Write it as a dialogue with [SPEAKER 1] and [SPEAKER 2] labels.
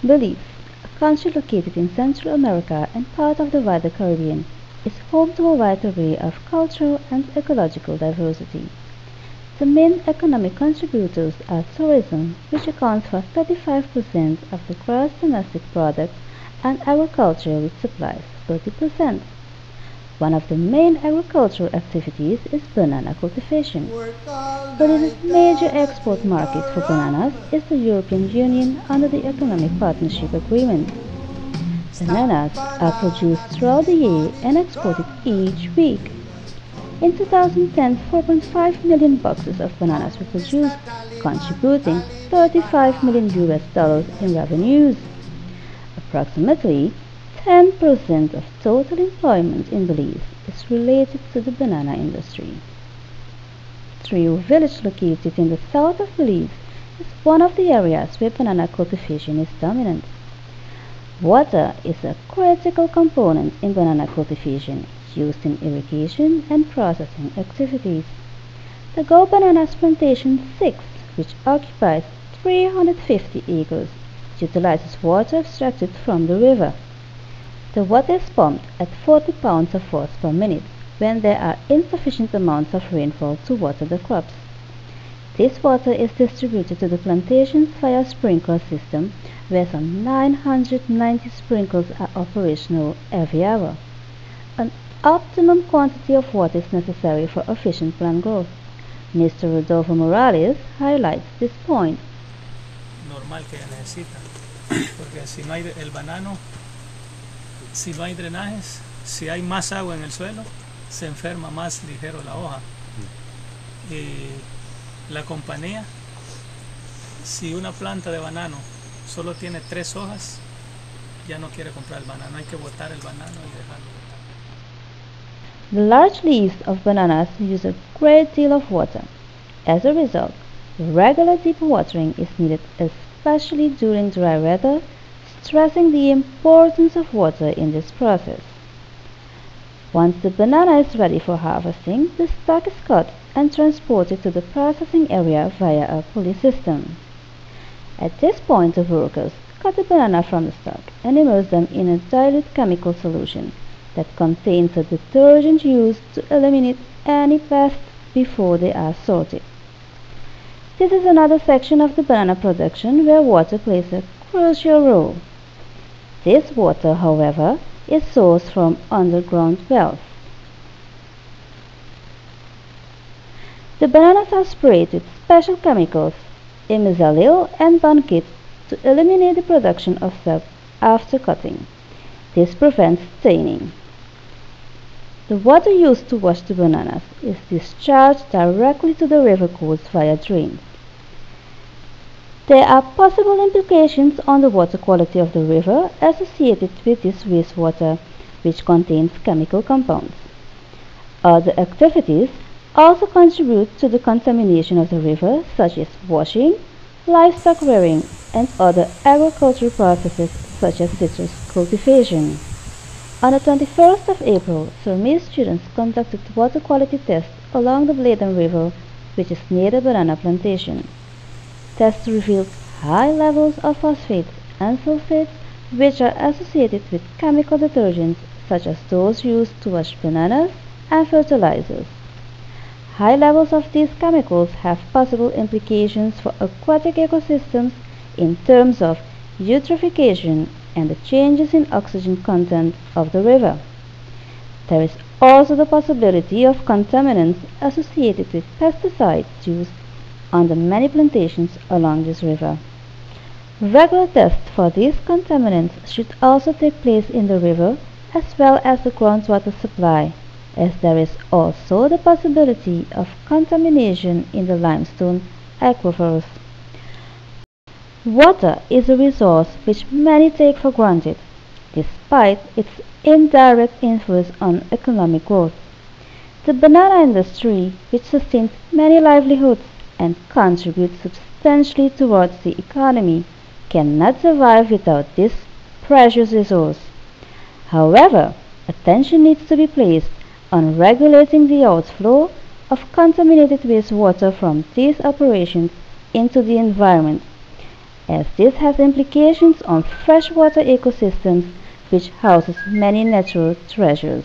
[SPEAKER 1] Belize, a country located in Central America and part of the wider Caribbean, is home to a wide array of cultural and ecological diversity. The main economic contributors are tourism, which accounts for 35% of the gross domestic product, and agriculture, which supplies 30%. One of the main agricultural activities is banana cultivation. Belize's major export market for bananas is the European Union under the Economic Partnership Agreement. Bananas are produced throughout the year and exported each week. In 2010, 4.5 million boxes of bananas were produced, contributing 35 million US dollars in revenues. Approximately 10% of total employment in Belize is related to the banana industry. Trio village located in the south of Belize is one of the areas where banana cultivation is dominant. Water is a critical component in banana cultivation used in irrigation and processing activities. The Go Bananas Plantation 6, which occupies 350 acres, utilizes water extracted from the river. The water is pumped at 40 pounds of force per minute when there are insufficient amounts of rainfall to water the crops. This water is distributed to the plantations via sprinkler system where some 990 sprinklers are operational every hour. An optimum quantity of water is necessary for efficient plant growth. Mr. Rodolfo Morales highlights this point.
[SPEAKER 2] normal que necesita. Porque si no hay el banano, si no hay drenajes, si hay más agua en el suelo, se enferma más ligero la hoja. Y la compañía, si una planta de banano solo tiene tres hojas, ya no quiere comprar el banano, hay que botar el banano y dejarlo.
[SPEAKER 1] The large leaves of bananas use a great deal of water. As a result, regular deep watering is needed especially during dry weather, stressing the importance of water in this process. Once the banana is ready for harvesting, the stalk is cut and transported to the processing area via a pulley system. At this point, the workers cut the banana from the stalk and immerse them in a dilute chemical solution that contains a detergent used to eliminate any pests before they are sorted. This is another section of the banana production where water plays a crucial role. This water, however, is sourced from underground wells. The bananas are sprayed with special chemicals, imazalil and bankit, to eliminate the production of sap after cutting. This prevents staining. The water used to wash the bananas is discharged directly to the river course via drains. There are possible implications on the water quality of the river associated with this wastewater, which contains chemical compounds. Other activities also contribute to the contamination of the river, such as washing, livestock rearing, and other agricultural processes such as citrus cultivation. On the 21st of April, CERMES students conducted water quality tests along the Bladen River, which is near the banana plantation. Tests revealed high levels of phosphates and sulfates which are associated with chemical detergents such as those used to wash bananas and fertilizers. High levels of these chemicals have possible implications for aquatic ecosystems in terms of eutrophication and the changes in oxygen content of the river. There is also the possibility of contaminants associated with pesticides used on the many plantations along this river. Regular tests for these contaminants should also take place in the river as well as the groundwater supply, as there is also the possibility of contamination in the limestone aquifers. Water is a resource which many take for granted, despite its indirect influence on economic growth. The banana industry, which sustains many livelihoods, and contribute substantially towards the economy cannot survive without this precious resource. However, attention needs to be placed on regulating the outflow of contaminated wastewater from these operations into the environment, as this has implications on freshwater ecosystems which houses many natural treasures.